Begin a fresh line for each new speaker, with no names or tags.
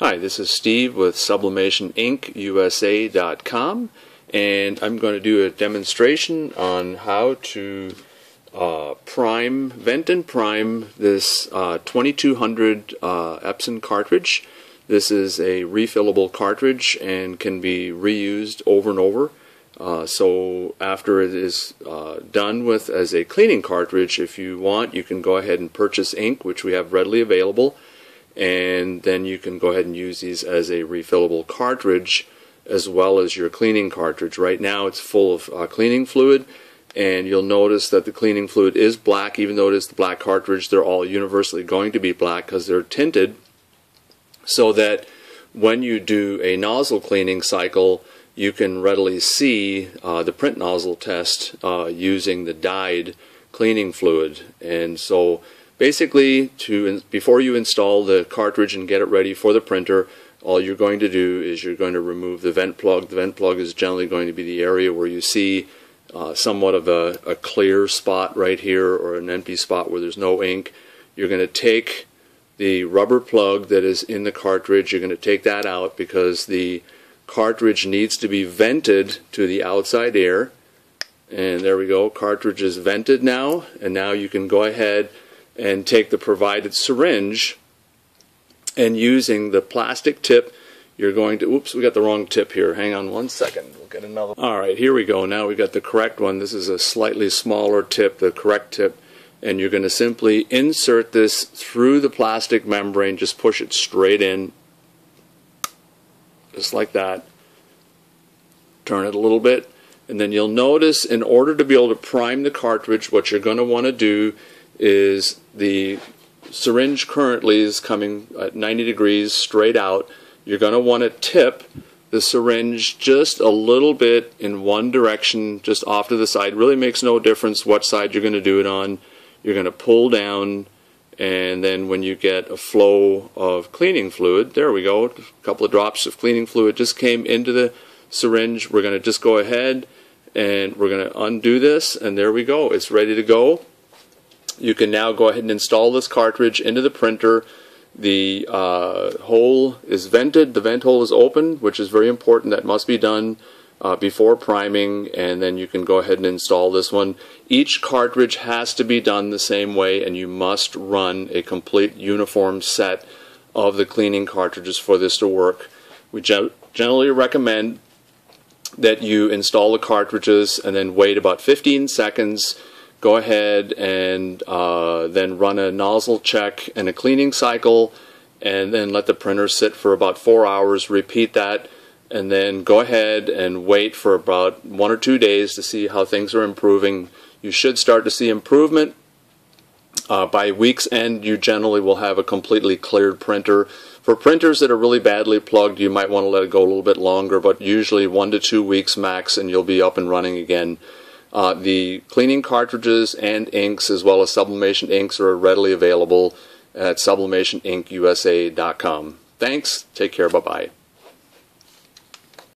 Hi, this is Steve with SublimationInkUSA.com and I'm going to do a demonstration on how to uh, prime, vent and prime this uh, 2200 uh, Epson cartridge. This is a refillable cartridge and can be reused over and over. Uh, so after it is uh, done with as a cleaning cartridge, if you want, you can go ahead and purchase ink, which we have readily available and then you can go ahead and use these as a refillable cartridge as well as your cleaning cartridge. Right now it's full of uh, cleaning fluid and you'll notice that the cleaning fluid is black even though it is the black cartridge they're all universally going to be black because they're tinted so that when you do a nozzle cleaning cycle you can readily see uh, the print nozzle test uh, using the dyed cleaning fluid and so Basically, to before you install the cartridge and get it ready for the printer, all you're going to do is you're going to remove the vent plug. The vent plug is generally going to be the area where you see uh, somewhat of a, a, clear spot right here or an empty spot where there's no ink. You're going to take the rubber plug that is in the cartridge, you're going to take that out because the cartridge needs to be vented to the outside air. And there we go, cartridge is vented now, and now you can go ahead and take the provided syringe and using the plastic tip you're going to oops we got the wrong tip here. Hang on one second. We'll get another all right here we go. Now we got the correct one. This is a slightly smaller tip the correct tip. And you're going to simply insert this through the plastic membrane. Just push it straight in just like that. Turn it a little bit. And then you'll notice in order to be able to prime the cartridge what you're going to want to do is the syringe currently is coming at 90 degrees straight out. You're going to want to tip the syringe just a little bit in one direction, just off to the side. Really makes no difference what side you're going to do it on. You're going to pull down, and then when you get a flow of cleaning fluid, there we go, a couple of drops of cleaning fluid just came into the syringe. We're going to just go ahead and we're going to undo this, and there we go. It's ready to go you can now go ahead and install this cartridge into the printer. The uh, hole is vented, the vent hole is open, which is very important. That must be done uh, before priming, and then you can go ahead and install this one. Each cartridge has to be done the same way, and you must run a complete uniform set of the cleaning cartridges for this to work. We generally recommend that you install the cartridges and then wait about 15 seconds go ahead and uh, then run a nozzle check and a cleaning cycle and then let the printer sit for about four hours repeat that and then go ahead and wait for about one or two days to see how things are improving. You should start to see improvement uh, by week's end. You generally will have a completely cleared printer. For printers that are really badly plugged you might want to let it go a little bit longer but usually one to two weeks max and you'll be up and running again uh, the cleaning cartridges and inks, as well as sublimation inks, are readily available at sublimationinkusa.com. Thanks. Take care. Bye bye.